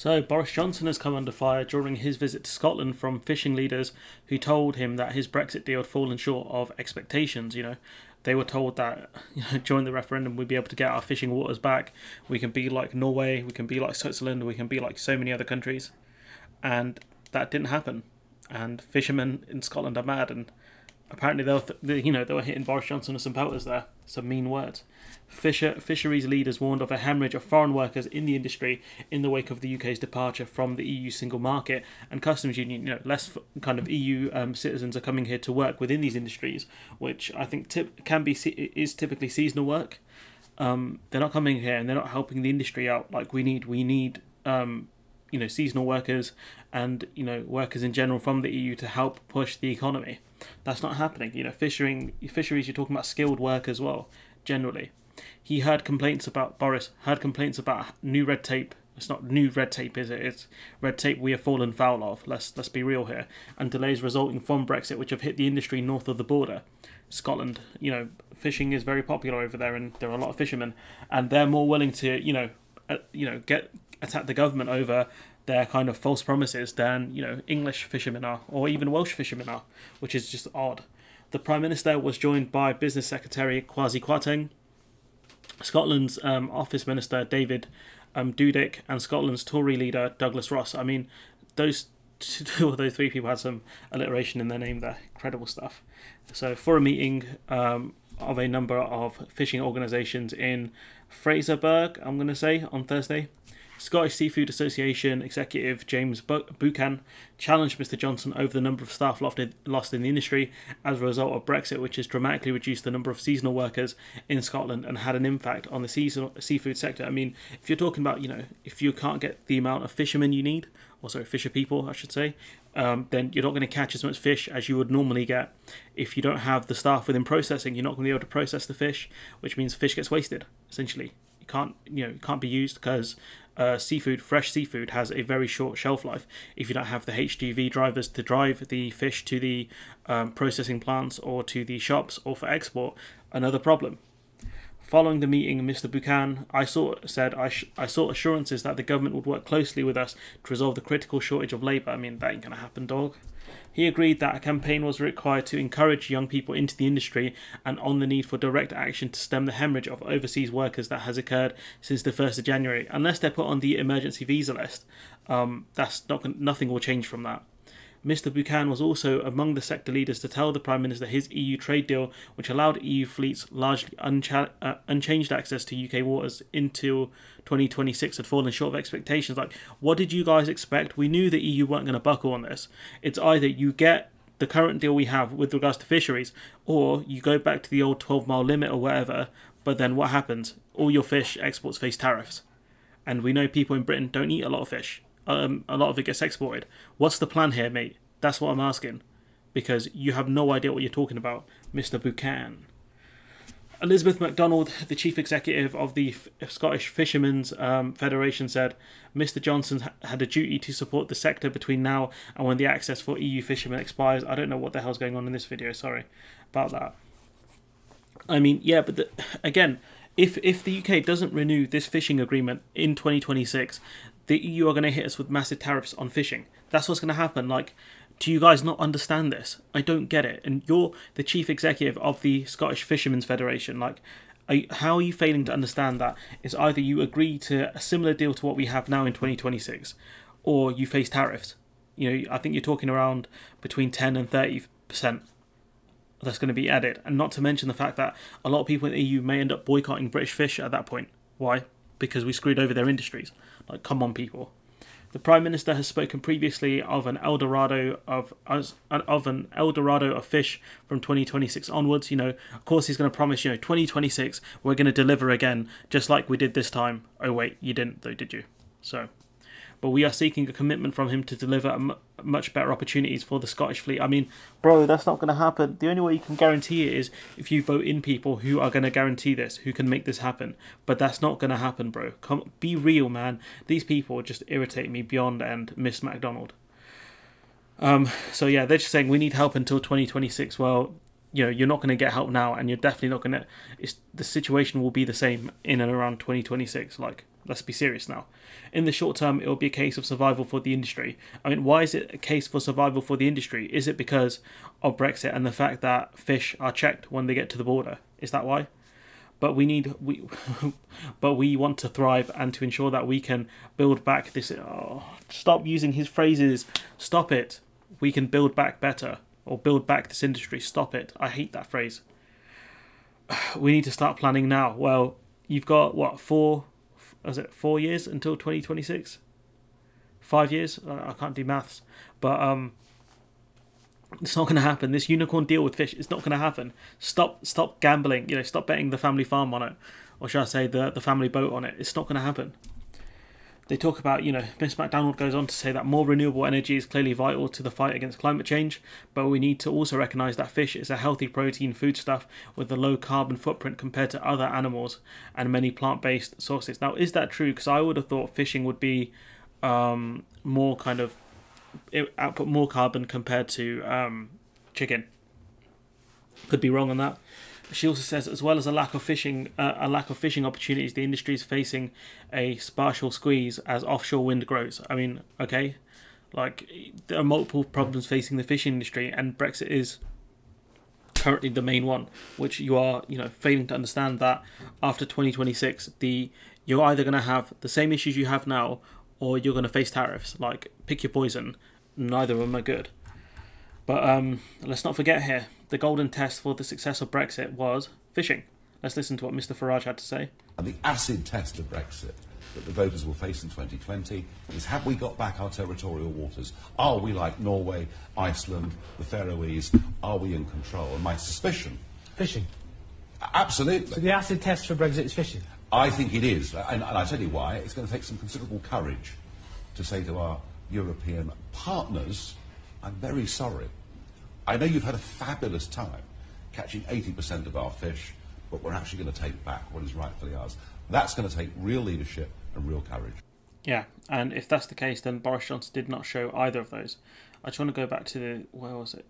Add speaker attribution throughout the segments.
Speaker 1: So, Boris Johnson has come under fire during his visit to Scotland from fishing leaders who told him that his Brexit deal had fallen short of expectations. You know, they were told that you know, during the referendum we'd be able to get our fishing waters back. We can be like Norway, we can be like Switzerland, we can be like so many other countries. And that didn't happen. And fishermen in Scotland are mad, and apparently they were, th- you know, they were hitting Boris Johnson with some pelters there, some mean words. Fisher, fisheries leaders warned of a hemorrhage of foreign workers in the industry in the wake of the UK's departure from the EU single market and customs union. You know, less kind of EU um, citizens are coming here to work within these industries, which I think tip, can be is typically seasonal work. Um, they're not coming here and they're not helping the industry out like we need. We need um, you know seasonal workers and you know workers in general from the EU to help push the economy. That's not happening. You know, fishing fisheries. You're talking about skilled work as well, generally he heard complaints about Boris heard complaints about new red tape. It's not new red tape, is it? It's red tape we have fallen foul of. Let's let's be real here. And delays resulting from Brexit, which have hit the industry north of the border. Scotland, you know, fishing is very popular over there, and there are a lot of fishermen, and they're more willing to, you know, uh, you know, get attack the government over their kind of false promises than you know English fishermen are, or even Welsh fishermen are, which is just odd. The Prime Minister was joined by Business Secretary Kwasi Kwarteng, Scotland's um, Office Minister David um, Duguid and Scotland's Tory leader Douglas Ross. I mean, those two of those three people had some alliteration in their name there. Incredible stuff. So, for a meeting um, of a number of fishing organisations in Fraserburgh, I'm going to say, on Thursday, Scottish Seafood Association executive James Buchan challenged Mr Johnson over the number of staff lost in the industry as a result of Brexit, which has dramatically reduced the number of seasonal workers in Scotland and had an impact on the seasonal seafood sector. I mean, if you're talking about, you know, if you can't get the amount of fishermen you need, or sorry, fisher people, I should say, um, then you're not going to catch as much fish as you would normally get. If you don't have the staff within processing, you're not going to be able to process the fish, which means fish gets wasted, essentially can't you know can't be used because uh, seafood, fresh seafood, has a very short shelf life. If you don't have the HGV drivers to drive the fish to the um, processing plants or to the shops or for export, another problem. Following the meeting, Mr. Buchan I saw, said I, I sought assurances that the government would work closely with us to resolve the critical shortage of labour. I mean, that ain't going to happen, dog. He agreed that a campaign was required to encourage young people into the industry and on the need for direct action to stem the hemorrhage of overseas workers that has occurred since the 1st of January. Unless they're put on the emergency visa list, um, that's not nothing will change from that. Mr. Buchan was also among the sector leaders to tell the Prime Minister his EU trade deal, which allowed EU fleets largely uncha- uh, unchanged access to UK waters until 2026, had fallen short of expectations. Like, what did you guys expect? We knew the EU weren't going to buckle on this. It's either you get the current deal we have with regards to fisheries, or you go back to the old 12 mile limit or whatever, but then what happens? All your fish exports face tariffs. And we know people in Britain don't eat a lot of fish um, a lot of it gets exported. What's the plan here, mate? That's what I'm asking. Because you have no idea what you're talking about, Mr. Buchan. Elizabeth MacDonald, the chief executive of the F- Scottish Fishermen's um, Federation, said Mr. Johnson had a duty to support the sector between now and when the access for EU fishermen expires. I don't know what the hell's going on in this video, sorry about that. I mean, yeah, but the, again, if if the UK doesn't renew this fishing agreement in 2026, the EU are going to hit us with massive tariffs on fishing. That's what's going to happen. Like, do you guys not understand this? I don't get it. And you're the chief executive of the Scottish Fishermen's Federation. Like, are, how are you failing to understand that? It's either you agree to a similar deal to what we have now in 2026, or you face tariffs. You know, I think you're talking around between 10 and 30 percent that's going to be added, and not to mention the fact that a lot of people in the EU may end up boycotting British fish at that point. Why? Because we screwed over their industries. Like, come on, people. The Prime Minister has spoken previously of an Eldorado of of an Eldorado of fish from 2026 onwards. You know, of course, he's going to promise. You know, 2026 we're going to deliver again, just like we did this time. Oh wait, you didn't though, did you? So but we are seeking a commitment from him to deliver much better opportunities for the Scottish fleet. I mean, bro, that's not going to happen. The only way you can guarantee it is if you vote in people who are going to guarantee this, who can make this happen. But that's not going to happen, bro. Come, be real, man. These people just irritate me beyond end. Miss MacDonald. Um, so yeah, they're just saying we need help until 2026. Well, you know, you're not going to get help now, and you're definitely not going to. It's the situation will be the same in and around 2026. Like Let's be serious now. In the short term, it will be a case of survival for the industry. I mean, why is it a case for survival for the industry? Is it because of Brexit and the fact that fish are checked when they get to the border? Is that why? But we need we, but we want to thrive and to ensure that we can build back this. Oh, stop using his phrases. Stop it. We can build back better or build back this industry. Stop it. I hate that phrase. We need to start planning now. Well, you've got what four is it four years until 2026 five years? I can't do maths. But um it's not going to happen. This unicorn deal with fish is not going to happen. Stop stop gambling you know stop betting the family farm on it. Or should i say the the family boat on it. It's not going to happen they talk about, you know, Miss McDonald goes on to say that more renewable energy is clearly vital to the fight against climate change, but we need to also recognise that fish is a healthy protein foodstuff with a low carbon footprint compared to other animals and many plant based sources. Now, is that true? Because I would have thought fishing would be um, more kind of it output more carbon compared to um, chicken. Could be wrong on that. She also says, as well as a lack of fishing, uh, a lack of fishing opportunities, the industry is facing a spatial squeeze as offshore wind grows. I mean, okay, like there are multiple problems facing the fishing industry, and Brexit is currently the main one, which you are, you know, failing to understand that after 2026, the you're either going to have the same issues you have now, or you're going to face tariffs. Like, pick your poison. Neither of them are good. But um, let's not forget here the golden test for the success of Brexit was fishing. Let's listen to what Mr. Farage had to say.
Speaker 2: And the acid test of Brexit that the voters will face in 2020 is have we got back our territorial waters? Are we like Norway, Iceland, the Faroese? Are we in control? And my suspicion.
Speaker 3: Fishing.
Speaker 2: Absolutely.
Speaker 3: So the acid test for Brexit is fishing?
Speaker 2: I think it is. And, and I tell you why. It's going to take some considerable courage to say to our European partners, I'm very sorry. I know you've had a fabulous time catching 80% of our fish, but we're actually going to take back what is rightfully ours. That's going to take real leadership and real courage.
Speaker 1: Yeah, and if that's the case, then Boris Johnson did not show either of those. I just want to go back to the where was it?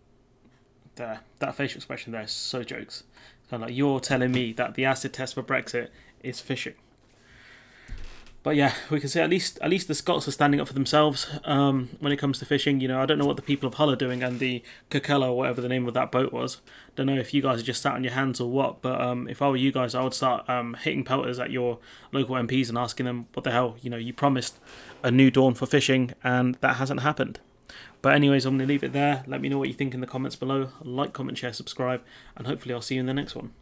Speaker 1: There, that facial expression there is so jokes. Kind of like you're telling me that the acid test for Brexit is fishing but yeah, we can say at least at least the Scots are standing up for themselves um, when it comes to fishing. You know, I don't know what the people of Hull are doing and the Kirkella or whatever the name of that boat was. Don't know if you guys are just sat on your hands or what. But um, if I were you guys, I would start um, hitting pelters at your local MPs and asking them what the hell. You know, you promised a new dawn for fishing and that hasn't happened. But anyways, I'm going to leave it there. Let me know what you think in the comments below. Like, comment, share, subscribe, and hopefully I'll see you in the next one.